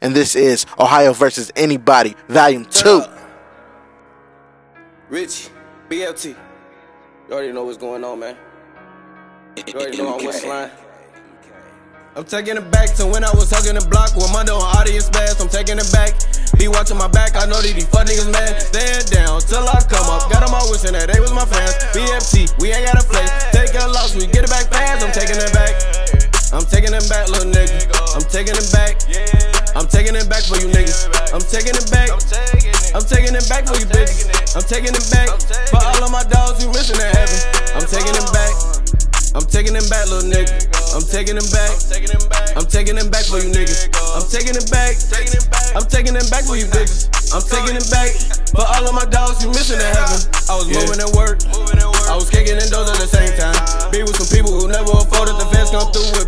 and this is Ohio versus Anybody, Volume 2. Rich, BLT. You already know what's going on, man. You already know on what's line. I'm taking it back to when I was hugging the block with Mondo on audience bass. I'm taking it back. Be watching my back. I know that these fuck niggas mad. Stand down till I come up. Got them all wishing that they was my fans. BFT, we ain't got a place. Take a loss, we get it back fast. I'm taking it back. I'm taking it back, little nigga. I'm taking it back. I'm taking it back for you niggas. I'm taking it back. I'm taking it back for you bitches. I'm taking it back for all of my dogs who missing in heaven. I'm taking it back. I'm taking it back, little nigga. I'm taking it back. I'm taking it back for you niggas. I'm taking it back. I'm taking it back for you bitches. I'm taking it back for all of my dogs who missing in heaven. I was moving at work. I was kicking in doors at the same time. Be with some people who never afforded the fence come through with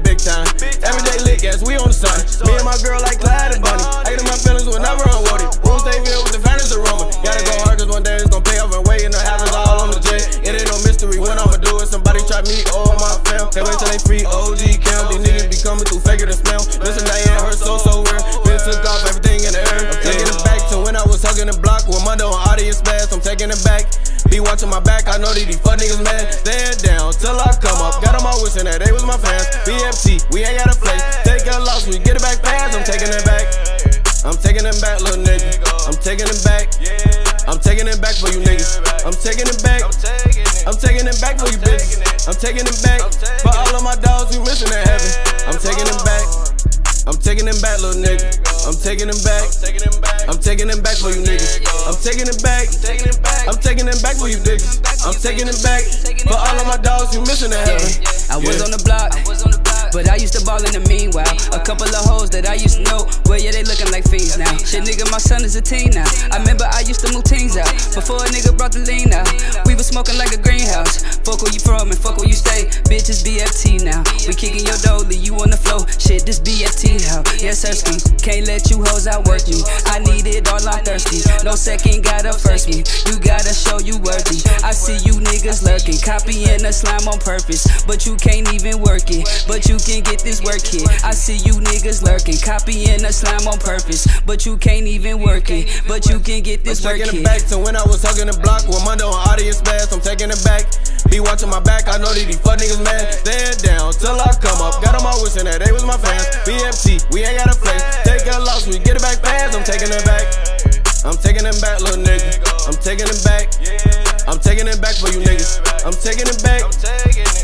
Be watching my back, I know that these fuck niggas mad. Stand down till I come up. Got them all wishing that they was my fans. BFT, we ain't got a place. Take a loss, we get it back fast. I'm taking it back. I'm taking it back, little nigga. I'm taking it back. I'm taking it back for you niggas. I'm taking it back. I'm taking it back for you bitches. I'm taking it back for all of my dogs who missing in heaven. I'm taking it back. I'm taking it back, little nigga. I'm taking it back. I'm taking it back for you niggas. I'm taking it back. I'm taking it back for you bitches. I'm taking it back for all of my dogs who missing in heaven. I was on the block. But I used to ball in the meanwhile. A couple of hoes that I used to know, well, yeah, they looking like fiends now. Shit, nigga, my son is a teen now. I remember I used to move teens out before a nigga brought the lean out. We was smoking like a greenhouse. Fuck where you from and fuck where you stay. Bitches BFT now. We kicking your dough, leave you on the floor. Shit, this BFT how? Yes, Sirski. Can't let you hoes outwork me. I need it all, I'm thirsty. No second, gotta first me. You gotta show you worthy. I see you niggas lurking, copying the slime on purpose. But you can't even work it. But you can get this work here. I see you niggas lurking, copying the slime on purpose. But you can't even work it. But you can get this work here. back to when I was hugging the block with Mondo on audience bass. I'm taking it back. Be watching my back. I know that these fuck niggas mad. Stand down till I come up. Got them all wishing that they was my fans. BFT, we ain't got a face. Take a loss, we get it back fast. I'm taking it back. I'm taking it back, little nigga. I'm taking it back. I'm taking it back for you niggas. I'm taking it back.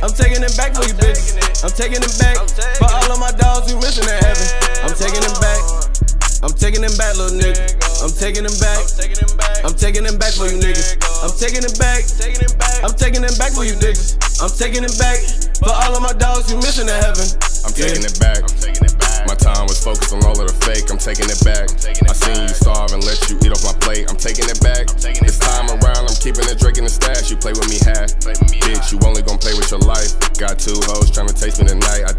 I'm taking it back for you bitches. I'm taking it back for all of my dogs who missing in heaven. I'm taking it back. I'm taking it back, little nigga. I'm taking it back. I'm taking it back for you niggas. I'm taking it back. I'm taking it back for you niggas. I'm taking it back for all of my dogs who missing in heaven. I'm taking it back. My time was focused on all of the fake. I'm taking it back. I seen you starve and let you eat off my plate. I'm taking it back. This time around, I'm keeping it Drake in the stash. You play with me half. Bitch, you only gon' play with your life. Got two hoes trying to taste me tonight. I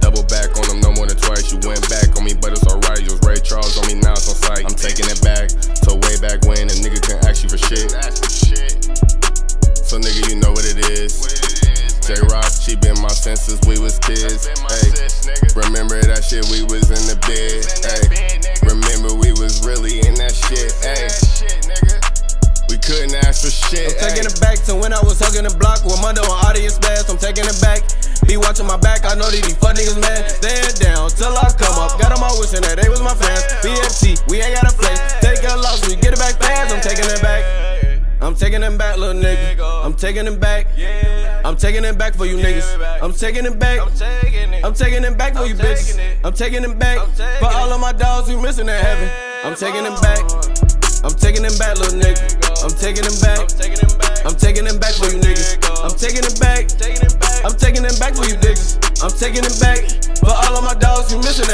the bed. Hey, remember we was really in that shit. Hey, we couldn't ask for shit. I'm taking ayy. it back to when I was hugging the block with Mondo on audience bass. I'm taking it back. Be watching my back, I know that these fuck niggas mad. Stand down till I come up. Got them all wishing that they was my fans. BFT, we ain't got a place. Take a loss, we get it back fast. I'm taking it back. I'm taking it back, little nigga. I'm taking it back. Yeah. I'm taking it back for you niggas. I'm taking it back. I'm taking it back for you bitches. I'm taking it back for all of my dogs who missing in heaven. I'm taking it back. I'm taking it back, little nigga. I'm taking it back. I'm taking it back for you niggas. I'm taking it back. I'm taking it back for you niggas. I'm taking it back for all of my dogs who missing